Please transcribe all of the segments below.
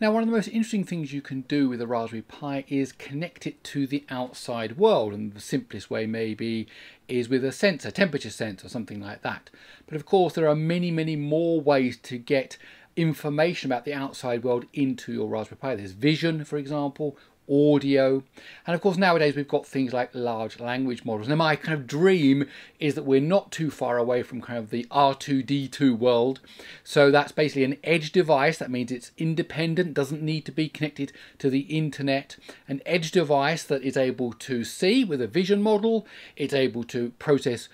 Now, one of the most interesting things you can do with a Raspberry Pi is connect it to the outside world. And the simplest way, maybe, is with a sensor, temperature sensor, or something like that. But of course, there are many, many more ways to get information about the outside world into your Raspberry Pi. There's vision, for example, audio. And of course, nowadays we've got things like large language models. Now, my kind of dream is that we're not too far away from kind of the R2D2 world. So that's basically an edge device. That means it's independent, doesn't need to be connected to the internet. An edge device that is able to see with a vision model, it's able to process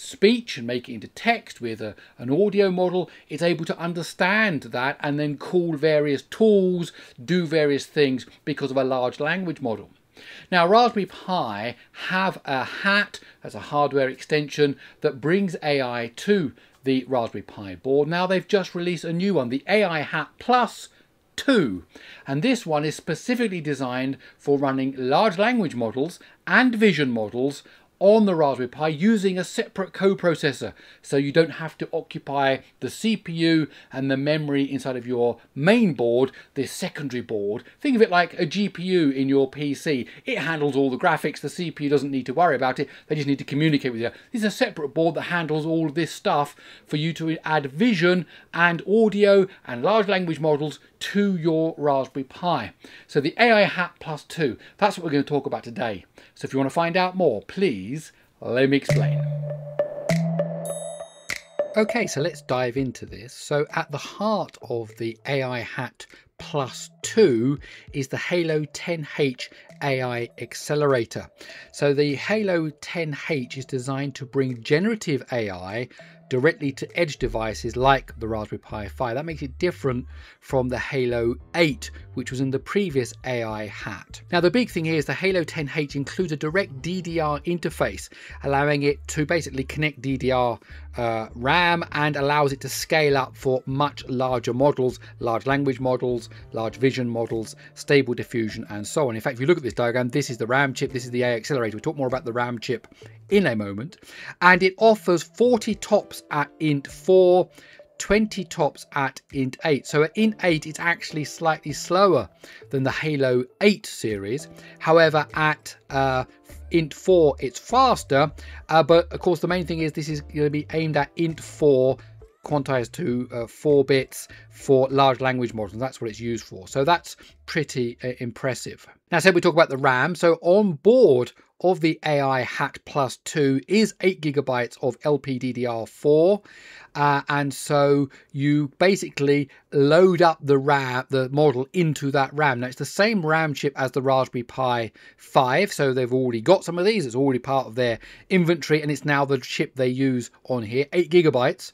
speech and make it into text with a, an audio model, it's able to understand that and then call various tools, do various things because of a large language model. Now, Raspberry Pi have a hat as a hardware extension that brings AI to the Raspberry Pi board. Now, they've just released a new one, the AI Hat Plus 2. And this one is specifically designed for running large language models and vision models on the Raspberry Pi using a separate coprocessor so you don't have to occupy the CPU and the memory inside of your main board, this secondary board. Think of it like a GPU in your PC. It handles all the graphics, the CPU doesn't need to worry about it, they just need to communicate with you. This is a separate board that handles all of this stuff for you to add vision and audio and large language models to your Raspberry Pi. So the AI Hat Plus 2, that's what we're going to talk about today. So if you want to find out more, please let me explain. Okay, so let's dive into this. So at the heart of the AI Hat Plus 2 is the Hailo 10H AI Accelerator. So the Hailo 10H is designed to bring generative AI directly to edge devices like the Raspberry Pi 5. That makes it different from the Hailo 8, which was in the previous AI hat. Now, the big thing here is the Hailo 10H includes a direct DDR interface, allowing it to basically connect DDR uh, RAM and allows it to scale up for much larger models, large language models, large vision models, stable diffusion, and so on. In fact, if you look at this diagram, this is the RAM chip, this is the AI accelerator. We'll talk more about the RAM chip in a moment. And it offers 40 tops at int 4 20 tops at int 8 so at int 8 it's actually slightly slower than the Hailo 8 series. However at uh, int 4 it's faster. Uh, but of course the main thing is this is going to be aimed at int 4 quantized to uh, 4 bits for large language models that's what it's used for. So that's pretty uh, impressive. Now so we talk about the ram. So on board of the AI Hat Plus 2 is 8 gigabytes of LPDDR4 uh, and so you basically load up the RAM, the model into that RAM. Now it's the same RAM chip as the Raspberry Pi 5, so they've already got some of these. It's already part of their inventory, and it's now the chip they use on here, eight gigabytes.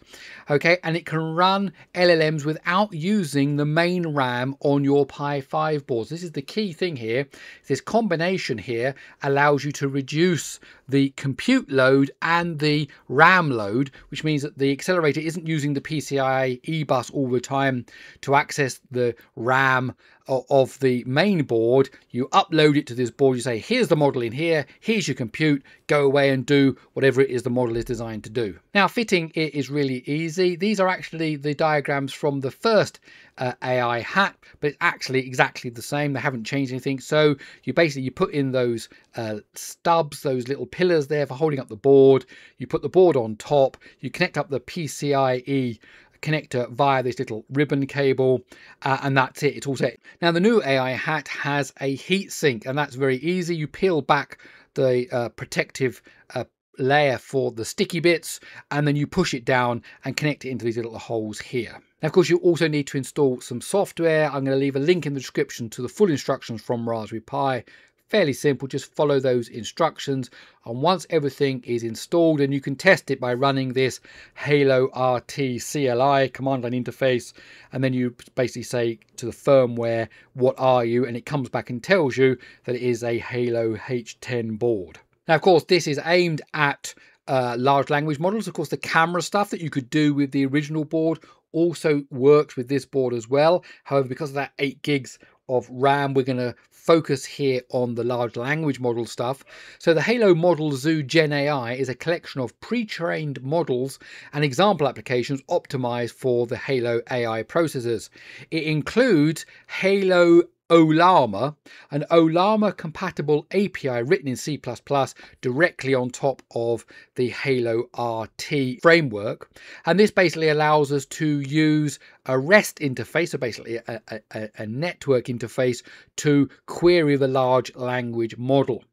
Okay, and it can run LLMs without using the main RAM on your Pi 5 boards. This is the key thing here. This combination here allows you to reduce the compute load and the RAM load, which means that the accelerator isn't using the PCIe bus all the time to access the RAM of the main board. You upload it to this board. You say, here's the model in here. Here's your compute. Go away and do whatever it is the model is designed to do. Now, fitting it is really easy. These are actually the diagrams from the first uh, AI hat, but it's actually exactly the same. They haven't changed anything. So you basically you put in those uh, stubs, those little pillars there for holding up the board. You put the board on top. You connect up the PCIe connector via this little ribbon cable uh, and that's it it's all set now the new ai hat has a heat sink and that's very easy you peel back the uh, protective uh, layer for the sticky bits and then you push it down and connect it into these little holes here now, of course, you also need to install some software. I'm going to leave a link in the description to the full instructions from Raspberry Pi. Fairly simple, just follow those instructions. And once everything is installed, and you can test it by running this Hailo RT CLI command line interface, and then you basically say to the firmware, what are you? And it comes back and tells you that it is a Hailo H10 board. Now, of course, this is aimed at uh, large language models. Of course, the camera stuff that you could do with the original board also works with this board as well. However, because of that 8 gigs of RAM, we're going to focus here on the large language model stuff. So the Hailo Model Zoo Gen AI is a collection of pre-trained models and example applications optimized for the Hailo AI processors. It includes Hailo Ollama, an Ollama compatible API written in C++ directly on top of the Hailo RT framework. And this basically allows us to use a REST interface, so basically a, a, a network interface to query the large language model.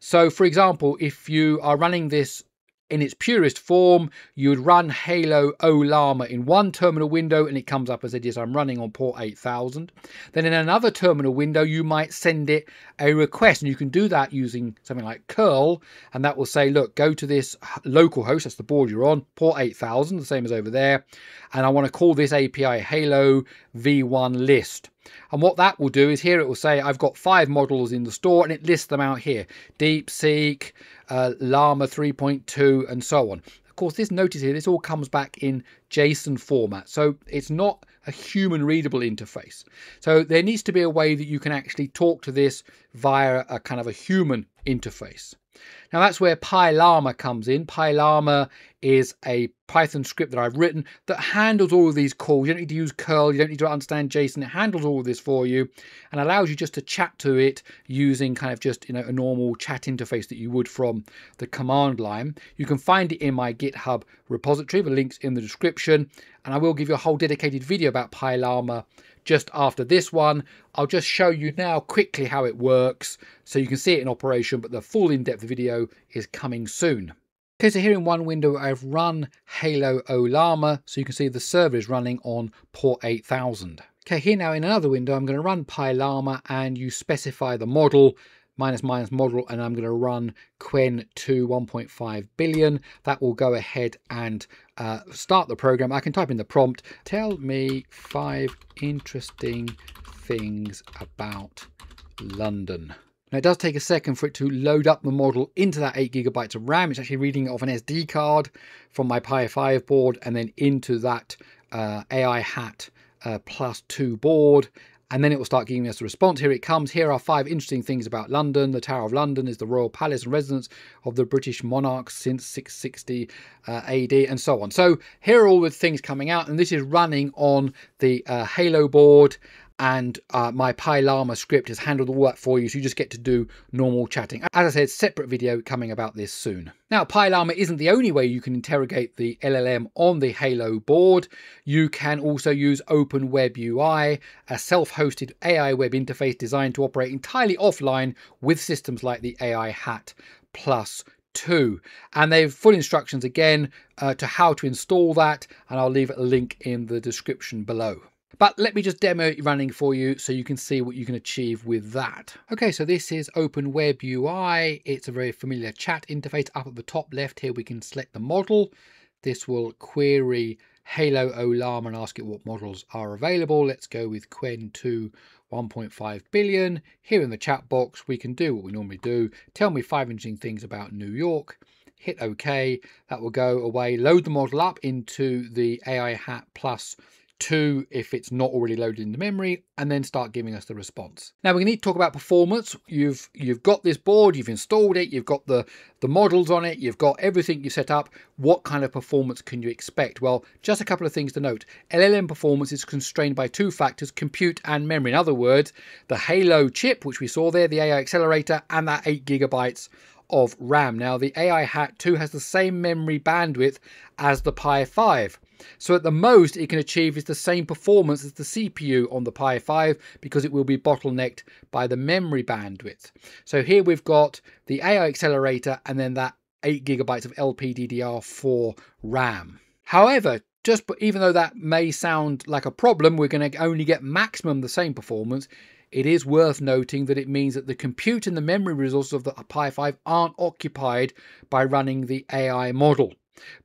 So for example, if you are running this in its purest form, you would run Hailo Ollama in one terminal window and it comes up as it is I'm running on port 8000. Then in another terminal window, you might send it a request and you can do that using something like curl and that will say, look, go to this local host, that's the board you're on, port 8000, the same as over there. And I want to call this API Hailo V1 list. And what that will do is here it will say I've got five models in the store and it lists them out here. DeepSeek, uh, Llama 3.2 and so on. Of course, this notice here, this all comes back in JSON format. So it's not a human readable interface. So there needs to be a way that you can actually talk to this via a kind of a human interface. Now that's where Pillama comes in. Pillama is a Python script that I've written that handles all of these calls. You don't need to use curl, you don't need to understand JSON. It handles all of this for you and allows you just to chat to it using kind of just you know a normal chat interface that you would from the command line. You can find it in my GitHub repository. The link's in the description. And I will give you a whole dedicated video about Pillama just after this one. I'll just show you now quickly how it works so you can see it in operation, but the full in-depth video is coming soon. Okay, so here in one window, I've run Hailo Ollama, so you can see the server is running on port 8000. Okay, here now in another window, I'm going to run Pillama and you specify the model minus minus model and I'm going to run Qwen 2 1.5 billion. That will go ahead and uh, start the program. I can type in the prompt, tell me five interesting things about London. Now it does take a second for it to load up the model into that 8 gigabytes of RAM. It's actually reading it off an SD card from my Pi 5 board and then into that uh, AI Hat uh, plus 2 board and then it will start giving us a response. Here it comes. Here are five interesting things about London. The Tower of London is the royal palace and residence of the British monarchs since 660 uh, AD and so on. So here are all the things coming out and this is running on the uh, Hailo board and uh, my Pillama script has handled all that for you so you just get to do normal chatting. As I said, separate video coming about this soon. Now Pillama isn't the only way you can interrogate the LLM on the Hailo board. You can also use OpenWebUI, a self-hosted AI web interface designed to operate entirely offline with systems like the AI Hat Plus 2 and they've full instructions again uh, to how to install that and I'll leave a link in the description below. But let me just demo it running for you so you can see what you can achieve with that. Okay, so this is Open Web UI. It's a very familiar chat interface. Up at the top left here, we can select the model. This will query Hailo Ollama and ask it what models are available. Let's go with Qwen 2 1.5 billion. Here in the chat box, we can do what we normally do. Tell me five interesting things about New York hit OK. That will go away, load the model up into the AI Hat Plus two if it's not already loaded into memory and then start giving us the response. Now we need to talk about performance. You've you've got this board you've installed it you've got the the models on it you've got everything you set up. What kind of performance can you expect? Well just a couple of things to note. Llm performance is constrained by two factors compute and memory. In other words the Hailo chip which we saw there the ai accelerator and that eight gigabytes of RAM. Now the AI Hat 2 has the same memory bandwidth as the Pi 5. So at the most it can achieve is the same performance as the CPU on the Pi 5 because it will be bottlenecked by the memory bandwidth. So here we've got the AI accelerator and then that 8 gigabytes of LPDDR4 RAM. However, just even though that may sound like a problem, we're going to only get maximum the same performance it is worth noting that it means that the compute and the memory resources of the Pi 5 aren't occupied by running the AI model.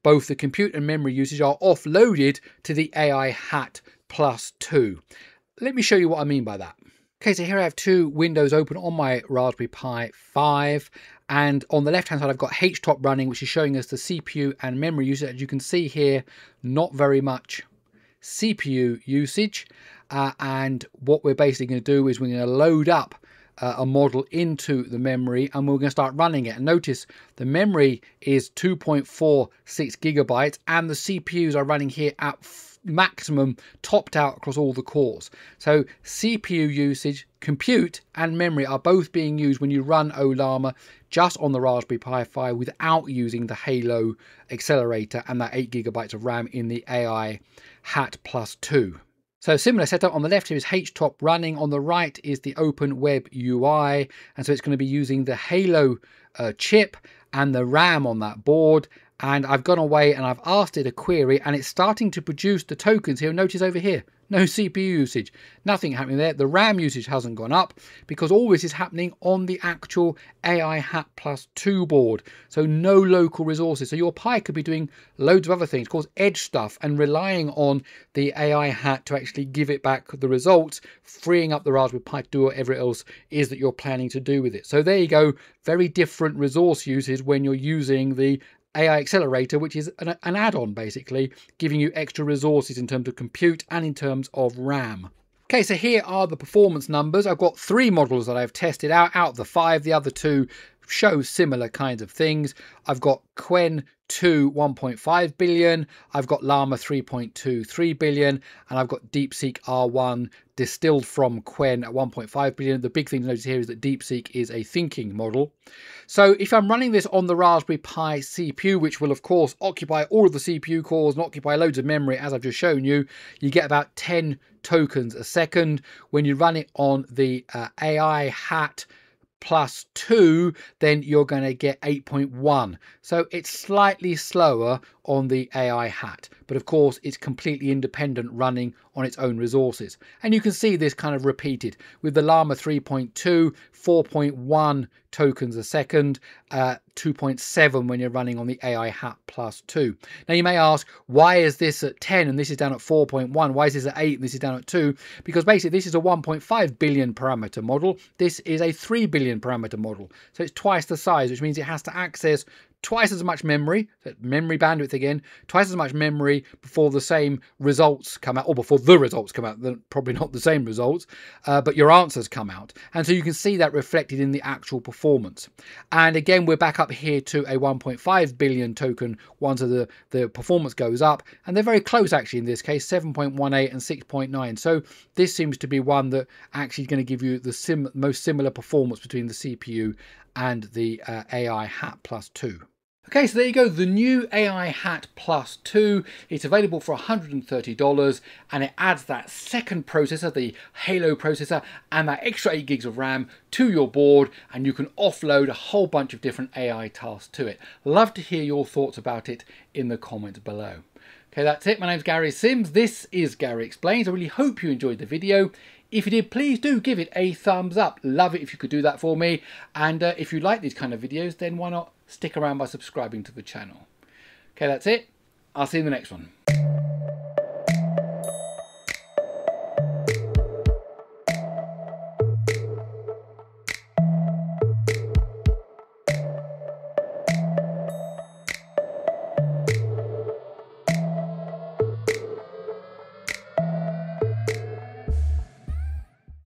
Both the compute and memory usage are offloaded to the AI Hat Plus 2. Let me show you what I mean by that. Okay, so here I have two windows open on my Raspberry Pi 5 and on the left hand side I've got HTOP running which is showing us the CPU and memory usage. As you can see here, not very much CPU usage uh, and what we're basically going to do is we're going to load up uh, a model into the memory and we're going to start running it. And notice the memory is 2.46 gigabytes and the CPUs are running here at maximum topped out across all the cores. So CPU usage, compute and memory are both being used when you run Ollama just on the Raspberry Pi 5 without using the Hailo accelerator and that 8 gigabytes of RAM in the AI Hat Plus 2. So similar setup on the left here is HTOP running. On the right is the Open Web UI. And so it's going to be using the Hailo uh, chip and the RAM on that board and I've gone away and I've asked it a query and it's starting to produce the tokens here. Notice over here, no CPU usage, nothing happening there. The RAM usage hasn't gone up because all this is happening on the actual AI Hat Plus 2 board. So no local resources. So your Pi could be doing loads of other things, of course, edge stuff and relying on the AI Hat to actually give it back the results, freeing up the Raspberry Pi to do whatever else is that you're planning to do with it. So there you go, very different resource uses when you're using the AI Accelerator, which is an, an add-on basically, giving you extra resources in terms of compute and in terms of RAM. Okay, so here are the performance numbers. I've got three models that I've tested out. Out of the five, the other two show similar kinds of things. I've got Qwen 2 1.5 billion, I've got Llama 3.23 billion, and I've got DeepSeek R1 distilled from Qwen at 1.5 billion. The big thing to notice here is that DeepSeek is a thinking model. So if I'm running this on the Raspberry Pi CPU, which will of course occupy all of the CPU cores and occupy loads of memory, as I've just shown you, you get about 10 tokens a second. When you run it on the uh, AI hat plus 2, then you're going to get 8.1. So it's slightly slower on the AI hat, but of course it's completely independent running on its own resources. And you can see this kind of repeated with the Llama 3.2, 4.1 tokens a second, uh, 2.7 when you're running on the AI Hat Plus 2. Now you may ask, why is this at 10 and this is down at 4.1? Why is this at 8 and this is down at 2? Because basically this is a 1.5 billion parameter model. This is a 3 billion parameter model. So it's twice the size, which means it has to access twice as much memory, memory bandwidth again, twice as much memory before the same results come out, or before the results come out, probably not the same results, uh, but your answers come out. And so you can see that reflected in the actual performance. And again, we're back up here to a 1.5 billion token once the, the performance goes up. And they're very close actually in this case, 7.18 and 6.9. So this seems to be one that actually is going to give you the sim most similar performance between the CPU and the uh, AI Hat Plus 2. Okay, so there you go, the new AI Hat Plus 2. It's available for $130 and it adds that second processor, the Hailo processor, and that extra 8 gigs of RAM to your board and you can offload a whole bunch of different AI tasks to it. Love to hear your thoughts about it in the comments below. Okay, that's it. My name's Gary Sims. This is Gary Explains. I really hope you enjoyed the video. If you did, please do give it a thumbs up. Love it if you could do that for me. And uh, if you like these kind of videos, then why not stick around by subscribing to the channel. Okay, that's it. I'll see you in the next one.